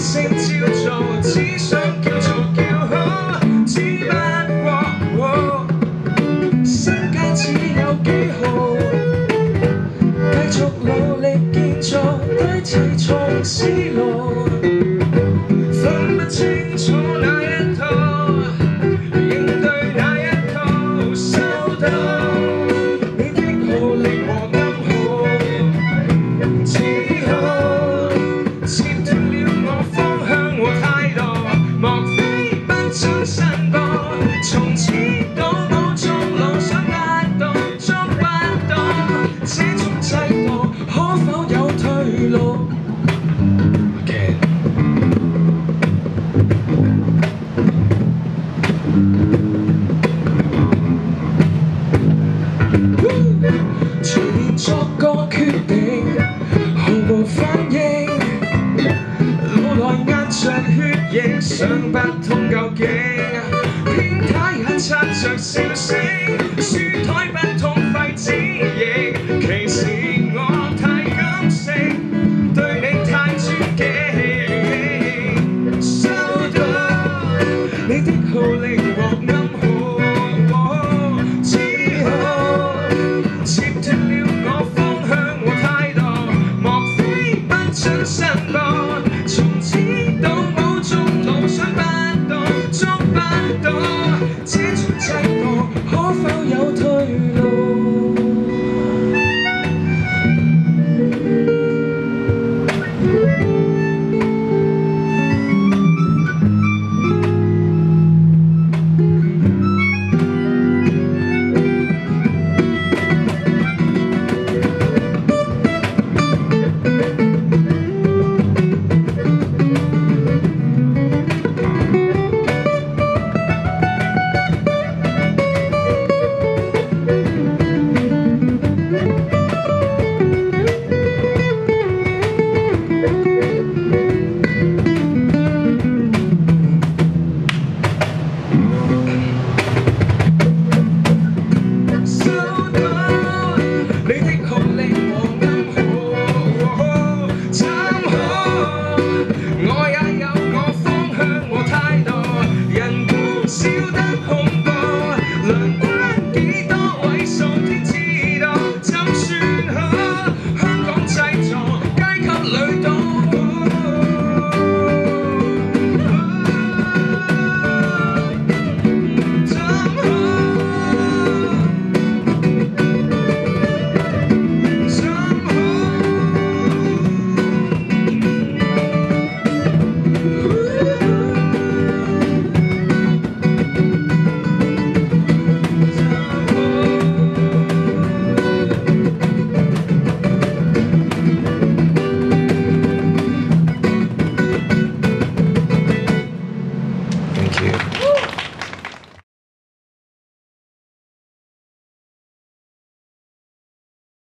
星照做，只想叫做叫好，只不过，身家只有几毫。继续努力建造，低砌错思路。随便作个决定，毫无反应。脑内压着血影，想不通究竟。天梯也擦着笑声，书台不通。